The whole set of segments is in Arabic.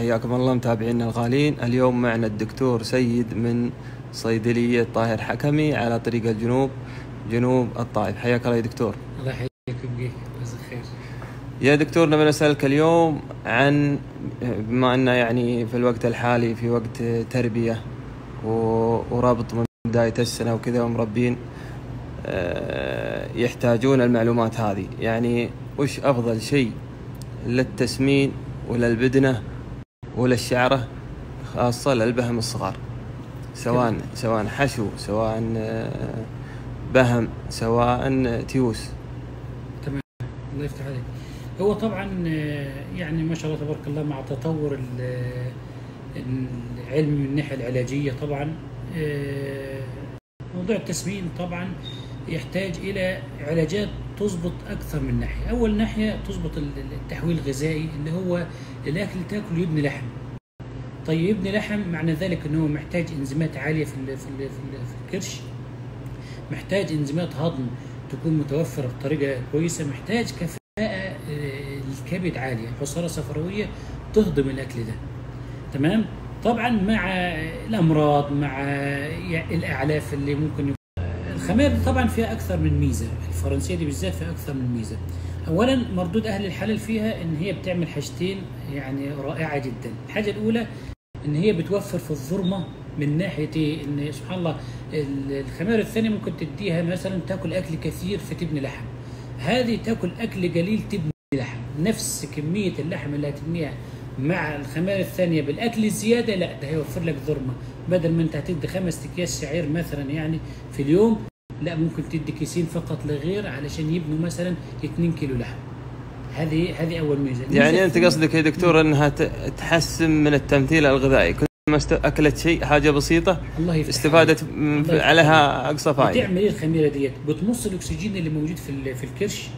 حياكم الله متابعينا الغالين اليوم معنا الدكتور سيد من صيدلية طاهر حكمي على طريق الجنوب جنوب الطائف. حياك الله يا دكتور. الله يحييك خير يا دكتور نبي نسألك اليوم عن بما أنه يعني في الوقت الحالي في وقت تربية و- ورابط من بداية السنة وكذا ومربين آه، يحتاجون المعلومات هذه. يعني وش أفضل شيء للتسمين وللبدنة وللشعرة خاصة للبهم الصغار. سواء سواء حشو سواء آه، بهم سواء تيوس. الله يفتح عليك. هو طبعا آه، يعني ما شاء الله تبارك الله مع تطور ال- العلم من الناحية العلاجية طبعا آه، موضوع التسمين طبعا يحتاج إلى علاجات تظبط أكثر من ناحية. أول ناحية تظبط ال- التحويل الغذائي اللي هو الأكل تاكله يبني لحم. طيب يبني لحم معنى ذلك إنه هو محتاج إنزيمات عالية في في في, ال في الكرش. محتاج إنزيمات هضم تكون متوفرة بطريقة كويسة. محتاج كفاءة آه، الكبد عالية. حصاره صفراويه تهضم الأكل ده. تمام؟ طبعا مع الأمراض مع يعني الأعلاف اللي ممكن دي طبعا فيها أكثر من ميزة الفرنسية دي بالذات فيها أكثر من ميزة. اولا مردود أهل الحلال فيها إن هي بتعمل حاجتين يعني رائعة جدا. الحاجة الأولى إن هي بتوفر في الظلمه من ناحية إيه؟ إن سبحان الله ال- الخميره الثانية ممكن تديها مثلا تاكل أكل كثير فتبني لحم. هذه تاكل أكل قليل تبني لحم. نفس كمية اللحم اللي هتبنيها مع الخميره الثانية بالأكل الزيادة لا ده هيوفر لك ظلمه بدل ما أنت هتدي خمس أكياس شعير مثلا يعني في اليوم لا ممكن تدي كيسين فقط لغير علشان يبنوا مثلا 2 كيلو لحم. هذه هذه أول ميزة. يعني أنت قصدك يا دكتور إنها تحسن من التمثيل الغذائي. كل ما أكلت شيء حاجة بسيطة الله يفتح استفادت الله عليها أقصى فائدة. بتعمل إيه الخميرة ديت؟ بتمص الأكسجين اللي موجود في في الكرش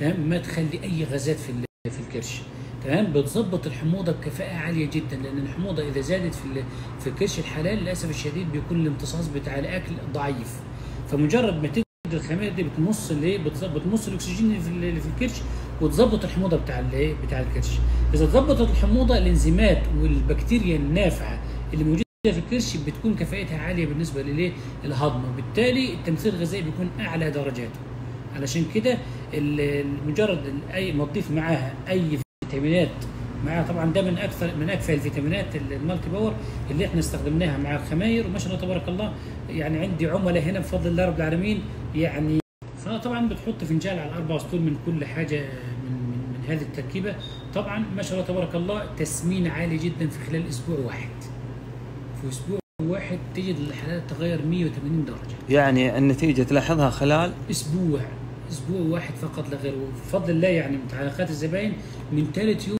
تمام؟ ما تخلي أي غازات في في الكرش تمام؟ بتظبط الحموضة بكفاءة عالية جدا لأن الحموضة إذا زادت في في الكرش الحلال للأسف الشديد بيكون الامتصاص بتاع الأكل ضعيف. فمجرد ما تدي الخميرة دي بتمص الايه بتمص الأكسجين اللي في الكرش وتظبط الحموضة بتاع الايه بتاع الكرش. إذا ظبطت الحموضة الإنزيمات والبكتيريا النافعة اللي موجودة في الكرش بتكون كفاءتها عالية بالنسبة للإيه؟ الهضم. وبالتالي التمثيل الغذائي بيكون أعلى درجاته علشان كده مجرد اي ما تضيف معاها أي فيتامينات معاها طبعا ده من أكثر من اكفى الفيتامينات ال- ال Multi Power اللي إحنا استخدمناها مع الخماير. وما شاء الله تبارك الله يعني عندي عملاء هنا بفضل الله رب العالمين يعني فطبعا بتحط فنجان على أربع سطور من كل حاجة من من, من هذه التركيبة. طبعا ما شاء الله تبارك الله تسمين عالي جدا في خلال أسبوع واحد. في أسبوع واحد تجد الحالات تغير 180 درجة. يعني النتيجة تلاحظها خلال؟ أسبوع. أسبوع واحد فقط لا غير. وبفضل الله يعني من تعليقات الزباين من ثالث يوم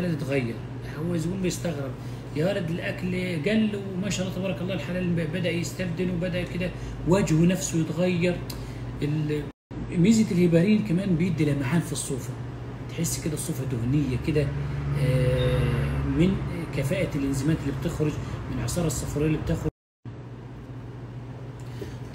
تبتدي الحاله تتغير هو الزبون بيستغرب. يا ولد الأكل قل وما شاء الله تبارك الله الحلال بدأ يستبدل وبدأ كده. وجهه نفسه يتغير. ميزة الهيبارين كمان بيدي لمعان في الصوفة. تحس كده الصوفة دهنية كده. آه، من كفاءة الإنزيمات اللي بتخرج من العصاره الصفراء اللي بتخرج.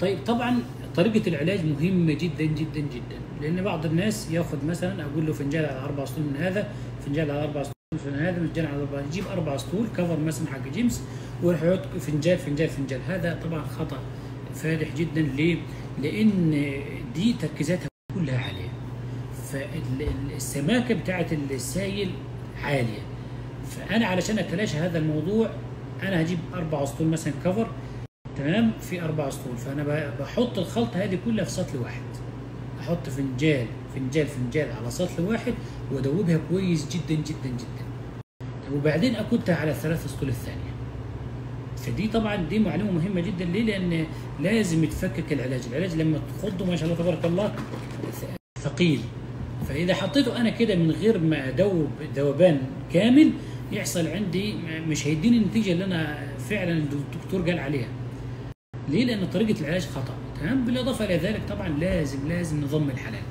طيب طبعا طريقة العلاج مهمة جدا جدا جدا. لأن بعض الناس ياخذ مثلا أقول له فنجان على أربع سطول من هذا فنجان على أربع سطول فنجان على أربع يجيب أربع سطول كفر مثلا حق جيمس ويروح يحط فنجان فنجان فنجان. هذا طبعا خطأ فادح جدا ليه؟ لأن دي تركيزاتها كلها عالية. فالسماكة بتاعت السائل عالية. فأنا علشان أتلاشى هذا الموضوع أنا هجيب أربع سطول مثلا كفر تمام؟ في أربع سطول فأنا بحط الخلطة هذه كلها في سطل واحد. أحط فنجان فنجان فنجان على سطل واحد. وادوبها كويس جدا جدا جدا. وبعدين اكدها على الثلاث سطول الثانية. فدي طبعا دي معلومة مهمة جدا. ليه؟ لأن لازم يتفكك العلاج. العلاج لما تخضه ما شاء الله تبارك الله ثقيل. فإذا حطيته أنا كده من غير ما أدوب ذوبان كامل يحصل عندي مش هيديني النتيجة اللي أنا فعلا الدكتور قال عليها. ليه؟ لأن طريقة العلاج خطأ، تمام؟ بالإضافة إلى ذلك طبعا لازم لازم نضم الحلال.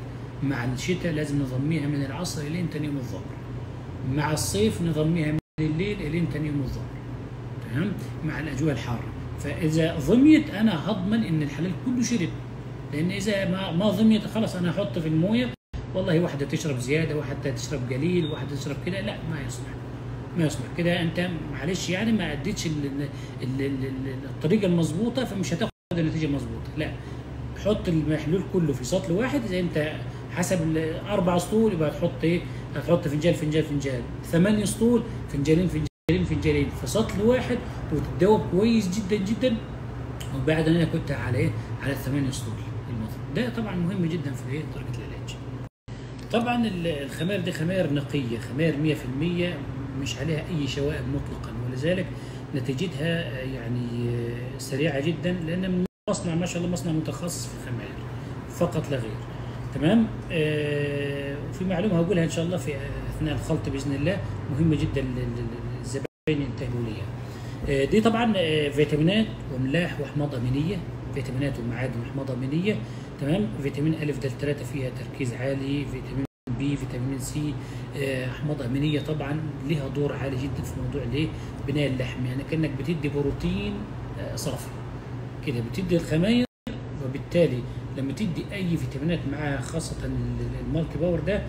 مع الشتاء لازم نضميها من العصر إلين تاني يوم الظهر. مع الصيف نضميها من الليل إلين تاني يوم الظهر. تمام؟ مع الأجواء الحارة. فإذا ضميت أنا هضمن إن الحلال كله شرب. لأن إذا ما ما ضميت خلاص أنا أحط في الموية والله واحدة تشرب زيادة، واحدة تشرب قليل، واحدة تشرب كده، لا ما يصلح. ما يصلح كده أنت معلش يعني ما أديتش ال- ال- ال- ال- الطريقة المظبوطة فمش هتاخد النتيجه المظبوطه لا حط المحلول كله في سطل واحد زي أنت حسب أربع سطول يبقى تحط إيه؟ هتحط فنجان فنجان فنجان. ثمانية سطول فنجانين فنجانين فنجانين. في سطل واحد وتتدوب كويس جدا جدا. وبعدين أنا كنت على إيه؟ على الثمانية سطول المطر ده طبعا مهم جدا في إيه؟ طريقه العلاج. طبعا ال- الخمائر دي خمائر نقية خمائر 100% مش عليها أي شوائب مطلقا. ولذلك نتيجتها يعني سريعة جدا لأن مصنع ما شاء الله مصنع متخصص في الخمائر فقط لا غير. تمام؟ آه وفي معلومة هقولها إن شاء الله في أثناء الخلط بإذن الله مهمة جدا لل- لل- للزبائن ينتبهوا ليها. آه، دي طبعا آه، فيتامينات واملاح وأحماض أمينية فيتامينات ومعادن وأحماض أمينية تمام؟ فيتامين الف د 3 فيها تركيز عالي فيتامين B فيتامين C آه، أحماض أمينية طبعا لها دور عالي جدا في موضوع الايه بناء اللحم. يعني كأنك بتدي بروتين آه، صافي كده بتدي الخماير وبالتالي لما تدي أي فيتامينات معاها خاصة ال- ال Multi Power ده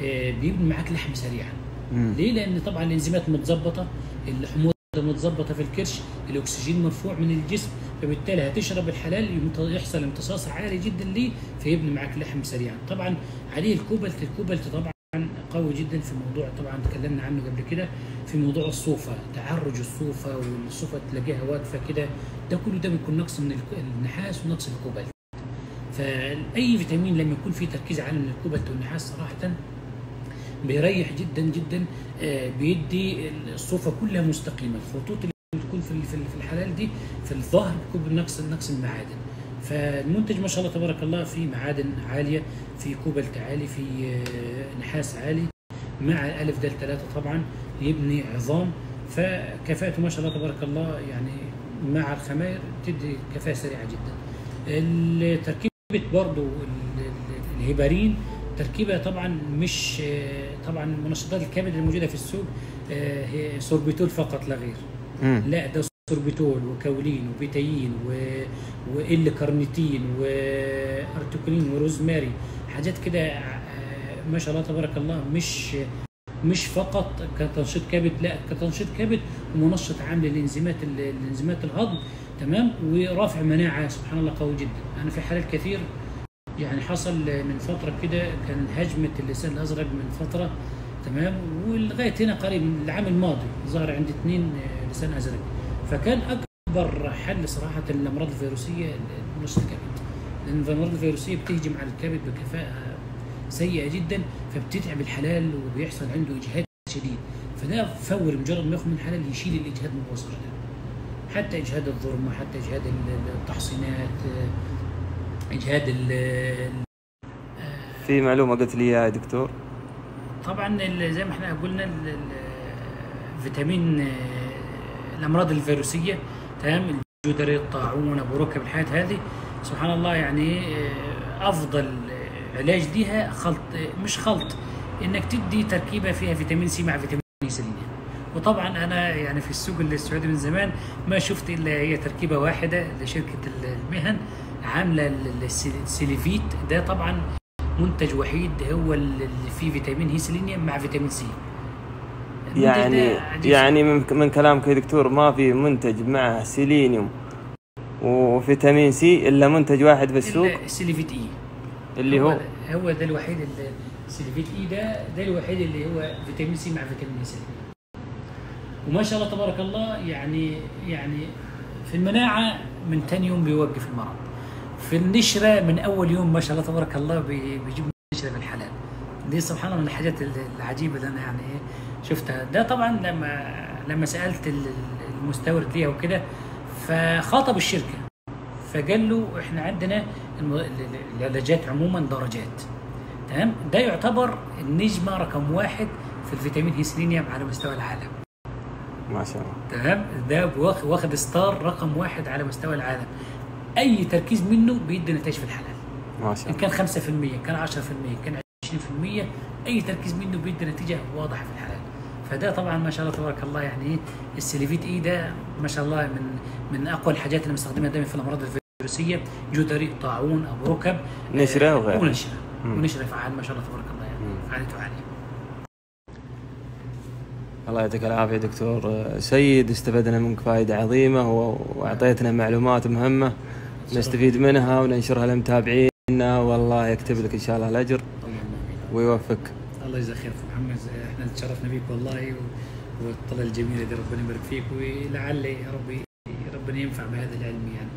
آه، بيبني معاك لحم سريعا. ليه؟ لأن طبعا الإنزيمات متظبطة الحموضه متظبطة في الكرش الأكسجين مرفوع من الجسم فبالتالي هتشرب الحلال يحصل امتصاص عالي جدا ليه؟ فيبني معاك لحم سريعا طبعا عليه الكوبلت الكوبلت طبعا قوي جدا في موضوع طبعا اتكلمنا عنه قبل كده في موضوع الصوفه تعرج الصوفه والصوفه تلاقيها واقفة كده. ده كله ده بيكون نقص من النحاس ونقص الكوبلت فأي فيتامين لما يكون فيه تركيز عالي من الكوبلت والنحاس صراحة بيريح جدا جدا آه، بيدي الصوفة كلها مستقيمة. الخطوط اللي بتكون في ال- في ال- في الحلال دي في الظهر بتكون بنقص نقص المعادن. فالمنتج ما شاء الله تبارك الله فيه معادن عالية في كوبلت عالي في آه، نحاس عالي مع الالف دال ثلاثة طبعا يبني عظام. فكفاءته ما شاء الله تبارك الله يعني مع الخمائر تدي كفاءة سريعة جدا. التركيبه برضو ال- ال- الهيبارين تركيبه طبعا مش طبعا منشطات الكبد الموجوده في السوق آه، هي سوربيتول فقط لا غير. لا ده سوربيتول وكولين وبيتايين و... و L-carnitine وأرتوكولين وروزماري. حاجات كده آه، ما شاء الله تبارك الله مش مش فقط كتنشيط كبد لا كتنشيط كبد ومنشط عام للإنزيمات الانزيمات الهضم. تمام؟ ورافع مناعة سبحان الله قوي جدا. أنا في حالات كثير يعني حصل من فترة كده كان هجمة اللسان الأزرق من فترة تمام؟ ولغاية هنا قريب من العام الماضي ظهر عند اثنين آه، لسان أزرق. فكان أكبر حل صراحة للامراض الفيروسية نص الكبد. لأن الأمراض الفيروسية بتهجم على الكبد بكفاءة سيئة جدا فبتتعب الحلال وبيحصل عنده إجهاد شديد. فده فور مجرد ما ياخد من الحلال يشيل الإجهاد مباشرة. حتى إجهاد الظلمه حتى إجهاد ال- التحصينات آه، إجهاد ال- في معلومة قلت لي يا دكتور؟ طبعا زي ما إحنا قلنا فيتامين آه، الأمراض الفيروسية تمام؟ الجدري الطاعون أبو ركب الحاجات هذه سبحان الله يعني آه، أفضل آه، علاج ليها خلط آه، مش خلط إنك تدي تركيبة فيها فيتامين سي مع فيتامين سيلينيوم وطبعا أنا يعني في السوق السعودي من زمان ما شفت إلا هي تركيبة واحدة لشركة المهن عاملة ال- السي- السيليفيت. ده طبعا منتج وحيد هو اللي فيه فيتامين هي سيلينيوم مع فيتامين سي. يعني عجيب. يعني من من كلامك يا دكتور ما في منتج معه سيلينيوم وفيتامين سي إلا منتج واحد في السوق؟ السيليفيت إي. اللي هو هو؟ ده الوحيد اللي السيليفيت إي ده ده الوحيد اللي هو فيتامين سي مع فيتامين سي. وما شاء الله تبارك الله يعني يعني في المناعة من ثاني يوم بيوقف المرض. في النشرة من أول يوم ما شاء الله تبارك الله بي- بيجيب نشرة من الحلال. دي سبحان الله من الحاجات العجيبة اللي أنا يعني إيه شفتها. ده طبعا لما لما سألت ال- المستورد ليها وكده فخاطب الشركة. فقال له إحنا عندنا العلاجات عموما درجات. تمام؟ ده يعتبر النجمة رقم واحد في الفيتامين هيسلينيوم على مستوى العالم. ما شاء الله. تمام؟ ده واخ- واخد ستار رقم واحد على مستوى العالم. أي تركيز منه بيدي نتائج في الحلال ما شاء إن الله. كان 5% كان 10% كان 20% أي تركيز منه بيدي نتيجة واضحة في الحلال فده طبعا ما شاء الله تبارك الله يعني إيه السيليفيت اي ده؟ ما شاء الله من من أقوى الحاجات اللي بنستخدمها دايما في الأمراض الفيروسية. جدري طاعون أبو ركب. نشرة آه، وغيرها. ونشره. ونشره فعال ما شاء الله تبارك الله يعني. فعاليته عاليه الله يعطيك العافية دكتور. سيد استفدنا منك فائده عظيمة و- وأعطيتنا معلومات مهمة نستفيد منها وننشرها لمتابعينا. والله يكتب لك إن شاء الله امين ويوفقك. الله يجزاك خير اخو محمد. إحنا تشرفنا بيك والله والطلة الجميلة دي ربنا يبارك فيك. ولعل يا ربي ربنا ينفع بهذا العلم يعني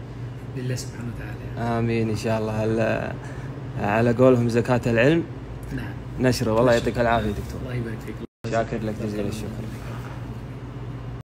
لله سبحانه وتعالى. آمين إن شاء الله. ال- على قولهم زكاة العلم نعم. نشره. والله يعطيك العافية دكتور. الله يبارك فيك. जाकर like this relationship.